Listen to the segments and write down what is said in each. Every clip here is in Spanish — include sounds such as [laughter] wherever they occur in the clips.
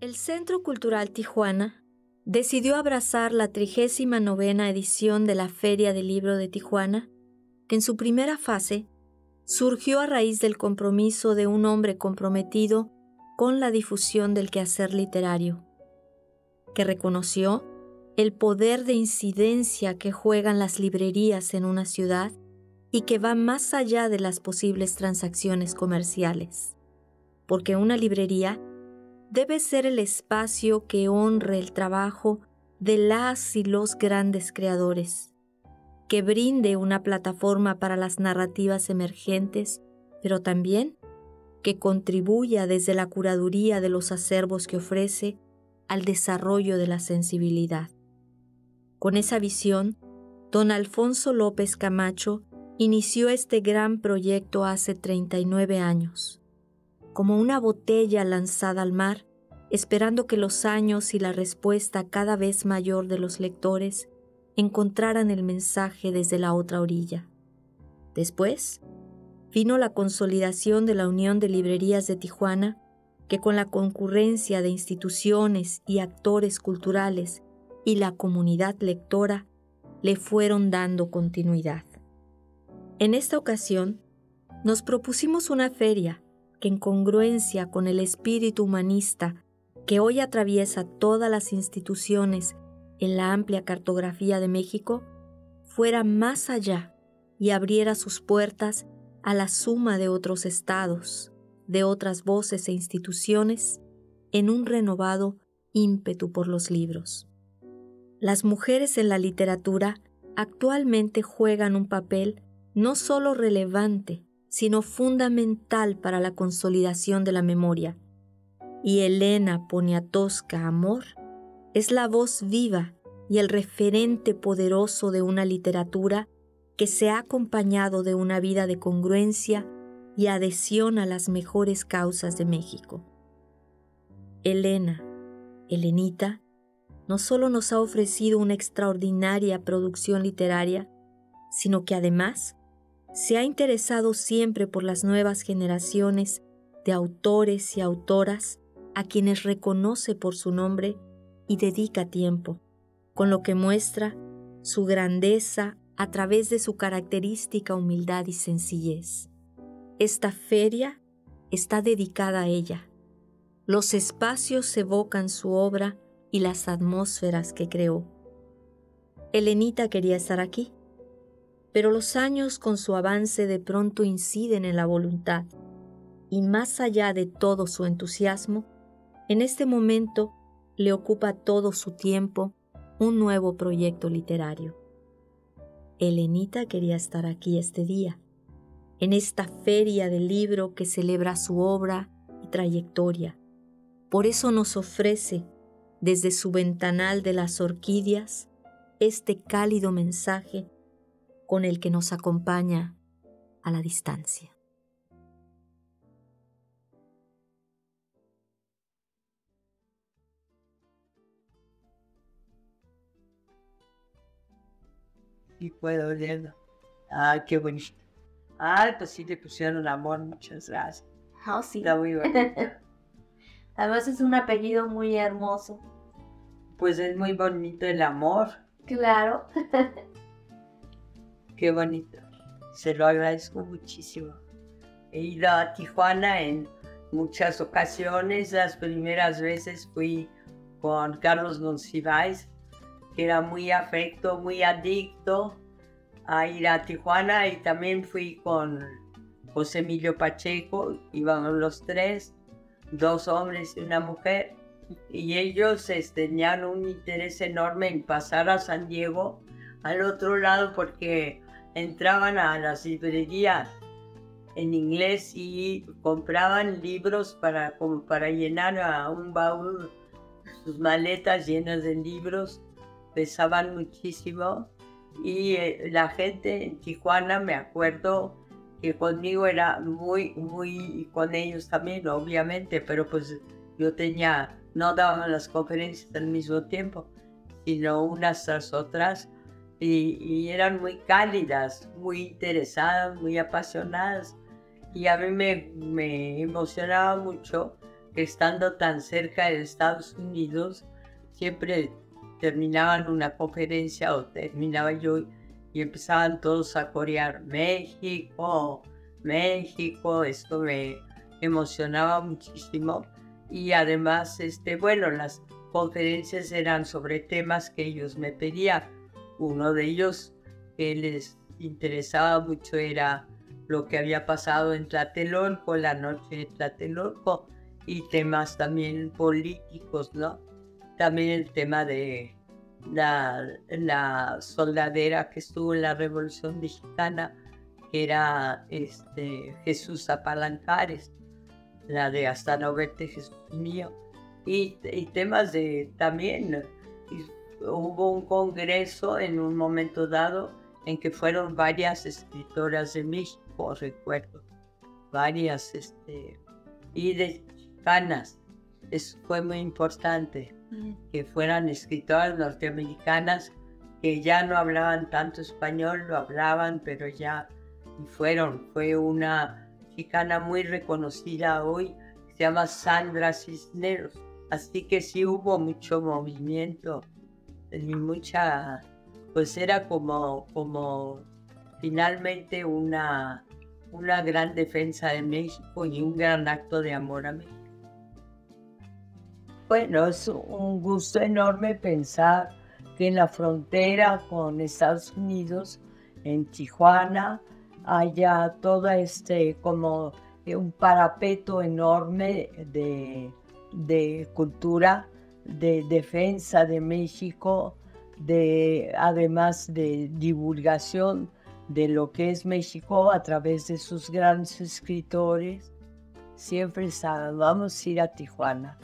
El Centro Cultural Tijuana decidió abrazar la 39 edición de la Feria del Libro de Tijuana, que en su primera fase surgió a raíz del compromiso de un hombre comprometido con la difusión del quehacer literario, que reconoció el poder de incidencia que juegan las librerías en una ciudad y que va más allá de las posibles transacciones comerciales, porque una librería debe ser el espacio que honre el trabajo de las y los grandes creadores, que brinde una plataforma para las narrativas emergentes, pero también que contribuya desde la curaduría de los acervos que ofrece al desarrollo de la sensibilidad. Con esa visión, don Alfonso López Camacho inició este gran proyecto hace 39 años como una botella lanzada al mar, esperando que los años y la respuesta cada vez mayor de los lectores encontraran el mensaje desde la otra orilla. Después, vino la consolidación de la Unión de Librerías de Tijuana, que con la concurrencia de instituciones y actores culturales y la comunidad lectora le fueron dando continuidad. En esta ocasión, nos propusimos una feria en congruencia con el espíritu humanista que hoy atraviesa todas las instituciones en la amplia cartografía de México, fuera más allá y abriera sus puertas a la suma de otros estados, de otras voces e instituciones, en un renovado ímpetu por los libros. Las mujeres en la literatura actualmente juegan un papel no solo relevante, sino fundamental para la consolidación de la memoria. Y Elena Poniatowska Amor es la voz viva y el referente poderoso de una literatura que se ha acompañado de una vida de congruencia y adhesión a las mejores causas de México. Elena, Elenita, no solo nos ha ofrecido una extraordinaria producción literaria, sino que además se ha interesado siempre por las nuevas generaciones de autores y autoras a quienes reconoce por su nombre y dedica tiempo, con lo que muestra su grandeza a través de su característica humildad y sencillez. Esta feria está dedicada a ella. Los espacios evocan su obra y las atmósferas que creó. Elenita quería estar aquí pero los años con su avance de pronto inciden en la voluntad, y más allá de todo su entusiasmo, en este momento le ocupa todo su tiempo un nuevo proyecto literario. Elenita quería estar aquí este día, en esta feria del libro que celebra su obra y trayectoria. Por eso nos ofrece, desde su ventanal de las orquídeas, este cálido mensaje con el que nos acompaña a la distancia. Y puedo leerlo. Ay, qué bonito. Ay, pues sí te pusieron amor, muchas gracias. Oh, sí. Está muy bonito. [laughs] Además es un apellido muy hermoso. Pues es muy bonito el amor. Claro. [laughs] Qué bonito. Se lo agradezco muchísimo. He ido a Tijuana en muchas ocasiones. Las primeras veces fui con Carlos Monsiváis, que era muy afecto, muy adicto a ir a Tijuana. Y también fui con José Emilio Pacheco. Íbamos los tres, dos hombres y una mujer. Y ellos tenían un interés enorme en pasar a San Diego al otro lado porque entraban a las librerías en inglés y compraban libros para, para llenar a un baúl sus maletas llenas de libros, pesaban muchísimo. Y eh, la gente en Tijuana me acuerdo que conmigo era muy, muy, y con ellos también, obviamente, pero pues yo tenía, no daban las conferencias al mismo tiempo, sino unas tras otras y, eran muy cálidas, muy interesadas, muy apasionadas. Y a mí me, me emocionaba mucho porque estando tan cerca de Estados Unidos, siempre terminaban una conferencia o terminaba yo y empezaban todos a corear México, México, esto me emocionaba muchísimo y además, este, bueno, las conferencias eran sobre temas que ellos me pedían. Uno de ellos que les interesaba mucho era lo que había pasado en Tlatelolco, la noche de Tlatelolco, y temas también políticos, ¿no? También el tema de la, soldadera que estuvo en la Revolución Mexicana, que era este, Jesús Apalancares, la de Hasta Jesús mío, y, y temas de también, hubo un congreso en un momento dado en que fueron varias escritoras de México, recuerdo, varias, este, y de chicanas. Fue muy importante, mm. que fueran escritoras norteamericanas que ya no hablaban tanto español, lo hablaban, pero ya fueron. Fue una chicana muy reconocida hoy, se llama Sandra Cisneros. Así que sí hubo mucho movimiento mucha pues era como, como finalmente una, una gran defensa de México y un gran acto de amor a México. Bueno, es un gusto enorme pensar que en la frontera con Estados Unidos, en Tijuana, haya todo este como un parapeto enorme de, de cultura, de defensa de México, de, además de divulgación de lo que es México a través de sus grandes escritores. Siempre vamos a ir a Tijuana.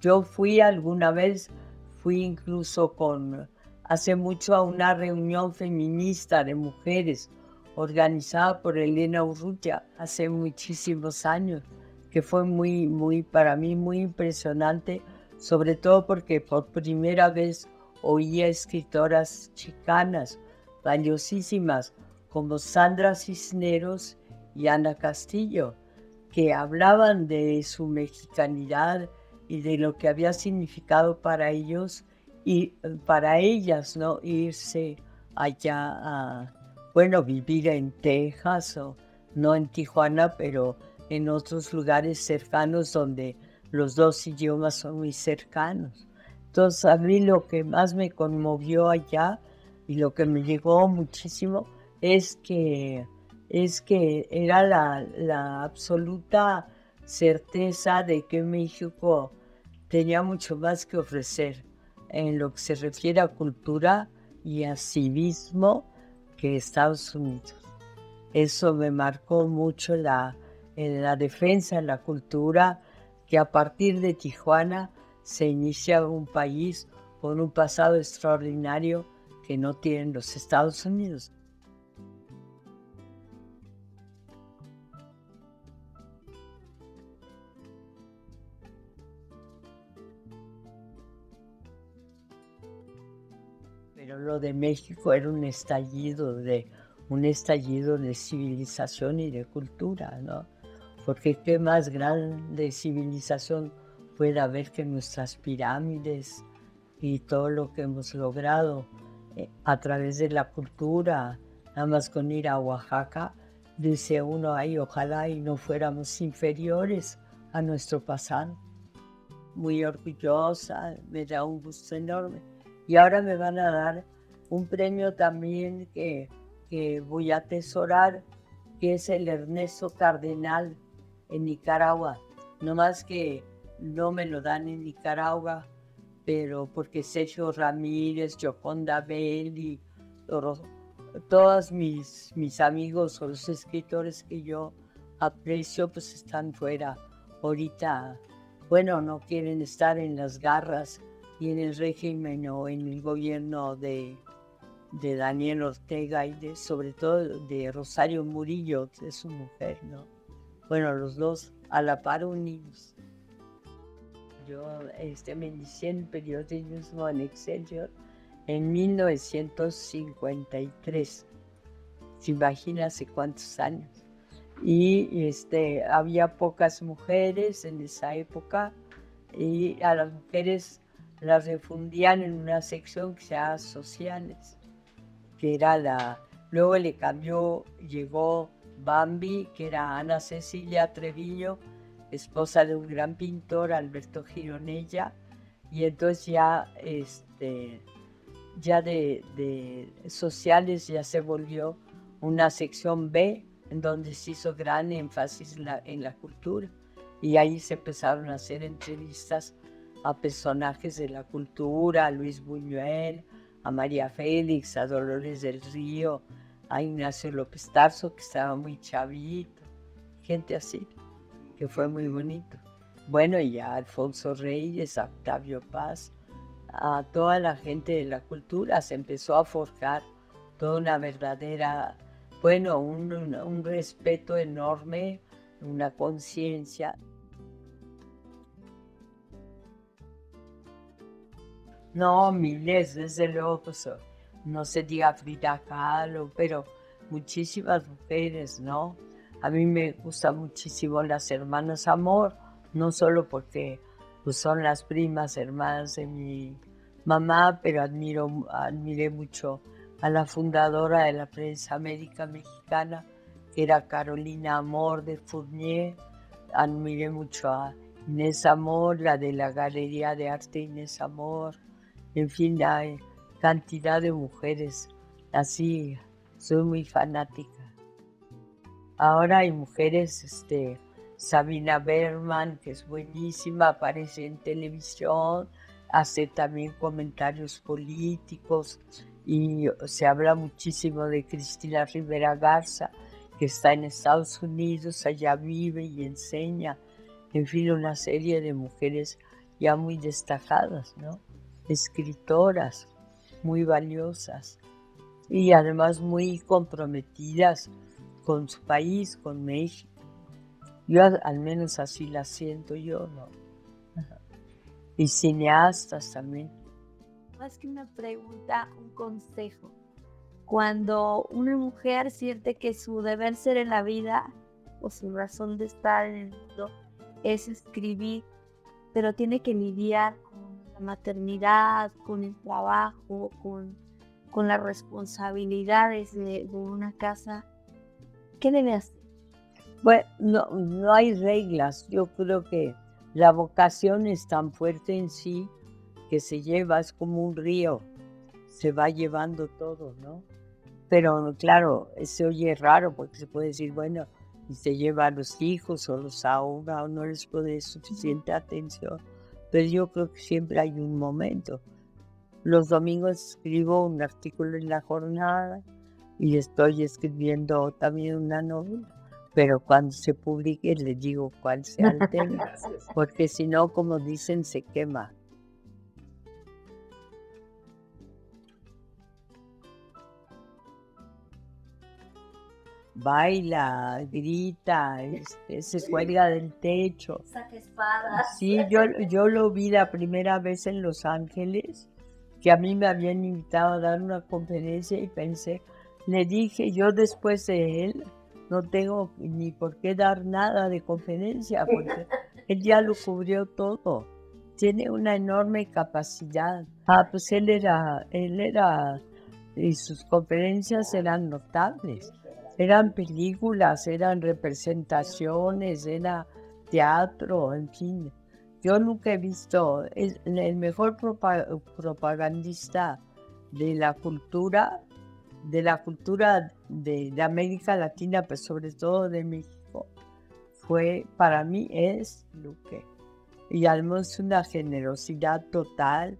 Yo fui alguna vez, fui incluso con, hace mucho a una reunión feminista de mujeres organizada por Elena Urrutia hace muchísimos años, que fue muy, muy, para mí muy impresionante, sobre todo porque por primera vez oía escritoras chicanas valiosísimas como Sandra Cisneros y Ana Castillo, que hablaban de su mexicanidad y de lo que había significado para ellos y para ellas, ¿no? Irse allá a, bueno, vivir en Texas o no en Tijuana, pero en otros lugares cercanos donde los dos idiomas son muy cercanos. Entonces a mí lo que más me conmovió allá y lo que me llegó muchísimo es que, es que era la, absoluta certeza de que México tenía mucho más que ofrecer en lo que se refiere a cultura y a civismo que Estados Unidos. Eso me marcó mucho la, en la defensa de la cultura, que a partir de Tijuana se inicia un país con un pasado extraordinario que no tienen los Estados Unidos. Pero lo de México era un estallido de un estallido de civilización y de cultura, ¿no? Porque qué más grande civilización puede haber que nuestras pirámides y todo lo que hemos logrado eh, a través de la cultura, nada más con ir a Oaxaca, dice uno, ay, ojalá y no fuéramos inferiores a nuestro pasado. Muy orgullosa, me da un gusto enorme. Y ahora me van a dar un premio también que, que voy a atesorar, que es el Ernesto Cardenal en Nicaragua. No más que no me lo dan en Nicaragua, pero porque Sergio Ramírez, Joconda Belli, todos mis, mis amigos o los escritores que yo aprecio, pues están fuera. Ahorita, bueno, no quieren estar en las garras y en el régimen o en el gobierno de, de Daniel Ortega y de, sobre todo de Rosario Murillo, es su mujer, ¿no? Bueno, los dos a la par unidos. Yo este, me inicié en periodismo en Excelsior en 1953. Se imagina hace cuántos años. y este, había pocas mujeres en esa época y a las mujeres las refundían en una sección que se llama sociales, que era la... Luego le cambió, llegó Bambi, que era Ana Cecilia Treviño, esposa de un gran pintor, Alberto Gironella, y entonces ya, este, ya de, de sociales ya se volvió una sección B, en donde se hizo gran énfasis en la cultura. Y ahí se empezaron a hacer entrevistas a personajes de la cultura, a Luis Buñuel, a María Félix, a Dolores del Río, a Ignacio López Tarso, que estaba muy chavito, gente así, que fue muy bonito. Bueno, y a Alfonso Reyes, a Octavio Paz, a toda la gente de la cultura, se empezó a forjar toda una verdadera, bueno, un, un respeto enorme, una conciencia. No, miles, desde luego, pues, no se diga Frida Kahlo, pero muchísimas mujeres, ¿no? A mí me gustan muchísimo las hermanas Amor, no solo porque pues, son las primas hermanas de mi mamá, pero admiro, admiré mucho a la fundadora de la prensa América Mexicana, que era Carolina Amor de Fournier. Admiré mucho a Inés Amor, la de la Galería de Arte Inés Amor. En fin, hay cantidad de mujeres así. Soy muy fanática. Ahora hay mujeres, este, Sabina Berman, que es buenísima, aparece en televisión, hace también comentarios políticos y se habla muchísimo de Cristina Rivera Garza, que está en Estados Unidos, allá vive y enseña, en fin, una serie de mujeres ya muy destacadas, ¿no? Escritoras muy valiosas y además muy comprometidas con su país, con México. Yo al menos así la siento yo, ¿no? Y cineastas también. Más que una pregunta, un consejo. Cuando una mujer siente que su deber ser en la vida o su razón de estar en el mundo es escribir, pero tiene que lidiar maternidad, con el trabajo, con, con las responsabilidades de, de una casa, ¿qué debe hacer? Bueno, no, no hay reglas. Yo creo que la vocación es tan fuerte en sí que se lleva, es como un río, se va llevando todo, ¿no? Pero claro, se oye raro porque se puede decir, bueno, y se lleva a los hijos o los ahoga o no les pone suficiente atención. Pero yo creo que siempre hay un momento. Los domingos escribo un artículo en la jornada y estoy escribiendo también una novela pero cuando se publique le digo cuál sea el tema, [laughs] porque si no, como dicen, se quema. Baila, grita, este, se cuelga del techo. Saca espadas. Sí, yo, yo lo vi la primera vez en Los Ángeles, que a mí me habían invitado a dar una conferencia y pensé, le dije yo después de él, no tengo ni por qué dar nada de conferencia porque [laughs] él ya lo cubrió todo. Tiene una enorme capacidad. Ah, pues él era, él era, y sus conferencias eran notables. Eran películas, eran representaciones, era teatro, en fin. Yo nunca he visto, el mejor propagandista de la cultura de la cultura de, América Latina, pero sobre todo de México, fue, para mí es Luque. Y además una generosidad total.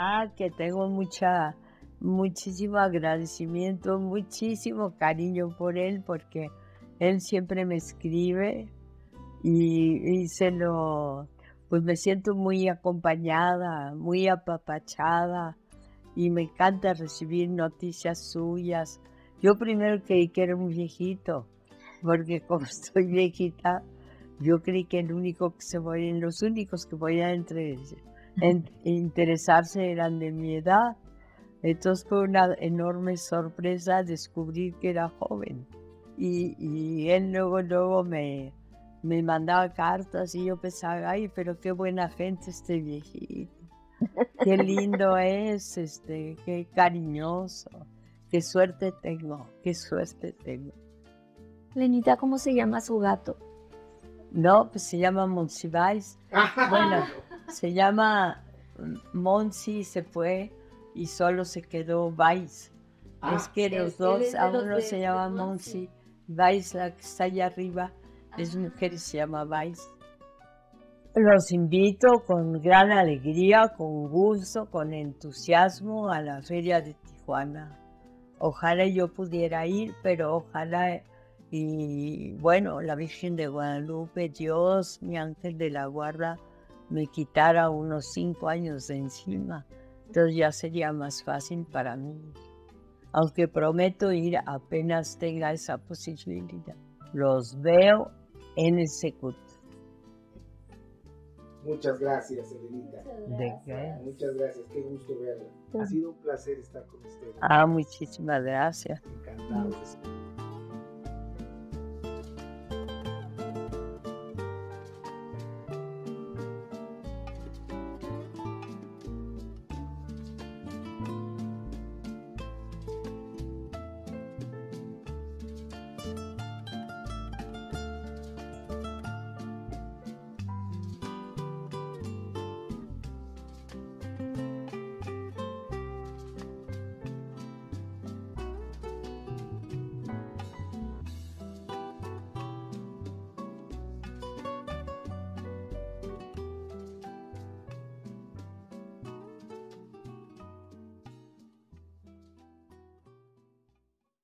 Ah, que tengo mucha, muchísimo agradecimiento, muchísimo cariño por él, porque él siempre me escribe y, y se lo pues me siento muy acompañada, muy apapachada y me encanta recibir noticias suyas. Yo primero creí que era un viejito, porque [laughs] como estoy viejita, yo creí que el único que se los únicos que voy a entre, interesarse eran de mi edad. Entonces fue una enorme sorpresa descubrir que era joven. Y, y él luego, luego me, me mandaba cartas y yo pensaba, ay, pero qué buena gente este viejito. Qué lindo es, este, qué cariñoso. Qué suerte tengo, qué suerte tengo. Lenita, ¿cómo se llama su gato? No, pues se llama Monsiváis. [laughs] bueno, se llama Monsi, se fue y solo se quedó Vais. Ah. es que los dos, a uno se llama Monsi, Vais, la que está allá arriba, es mujer y se llama Vais. Los invito con gran alegría, con gusto, con entusiasmo a la feria de Tijuana. Ojalá yo pudiera ir, pero ojalá y bueno, la Virgen de Guadalupe, Dios, mi ángel de la guarda, me quitara unos cinco años de encima. Entonces ya sería más fácil para mí. Aunque prometo ir apenas tenga esa posibilidad. Los veo en ese culto. Muchas gracias, Elenita. ¿De qué? Muchas gracias, qué gusto verla. Ha sido un placer estar con usted. Ah, muchísimas gracias. Encantados.